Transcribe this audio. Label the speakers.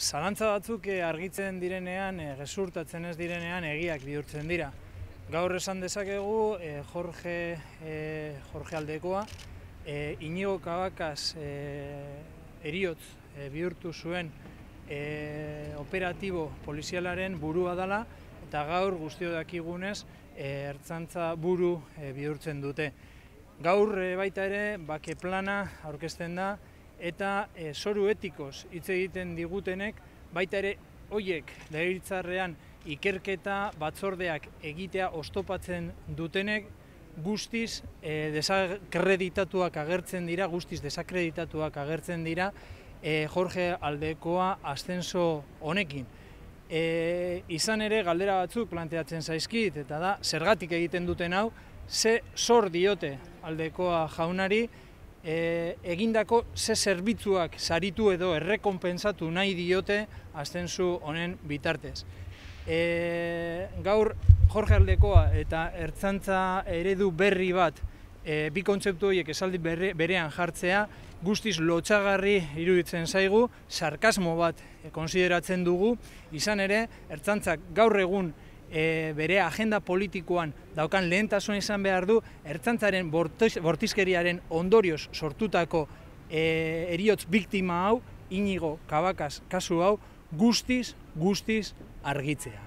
Speaker 1: zalantza batzuk eh, argitzen direnean, e, gezurtatzen ez direnean egiak bihurtzen dira. Gaur esan dezakegu e, Jorge, Jorge Aldekoa, Inigo Kabakaz eriotz bihurtu zuen operatibo polizialaren burua dela, eta gaur guztio dakigunez ertzantza buru bihurtzen dute. Gaur baita ere, bake plana aurkezten da, eta e, zoru etikoz hitz egiten digutenek, baita ere hoiek legebiltzarrean ikerketa batzordeak egitea ostopatzen dutenek guztiz e, desakreditatuak agertzen dira, guztiz desakreditatuak agertzen dira e, Jorge Aldekoa ascenso honekin. E, izan ere galdera batzuk planteatzen zaizkit eta da zergatik egiten duten hau, ze zor diote Aldekoa jaunari, e, egindako ze zerbitzuak saritu edo errekonpentsatu nahi diote astenzu honen bitartez. E, gaur Jorge Aldekoa eta ertzantza eredu berri bat e, bi kontzeptu horiek esaldi berean jartzea guztiz lotxagarri iruditzen zaigu, sarkasmo bat konsideratzen dugu, izan ere, ertzantzak gaur egun e, bere agenda politikoan daukan lehentasun izan behar du, ertzantzaren bortizkeriaren ondorioz sortutako e, eriotz biktima hau, inigo kabakaz kasu hau, guztiz, guztiz argitzea.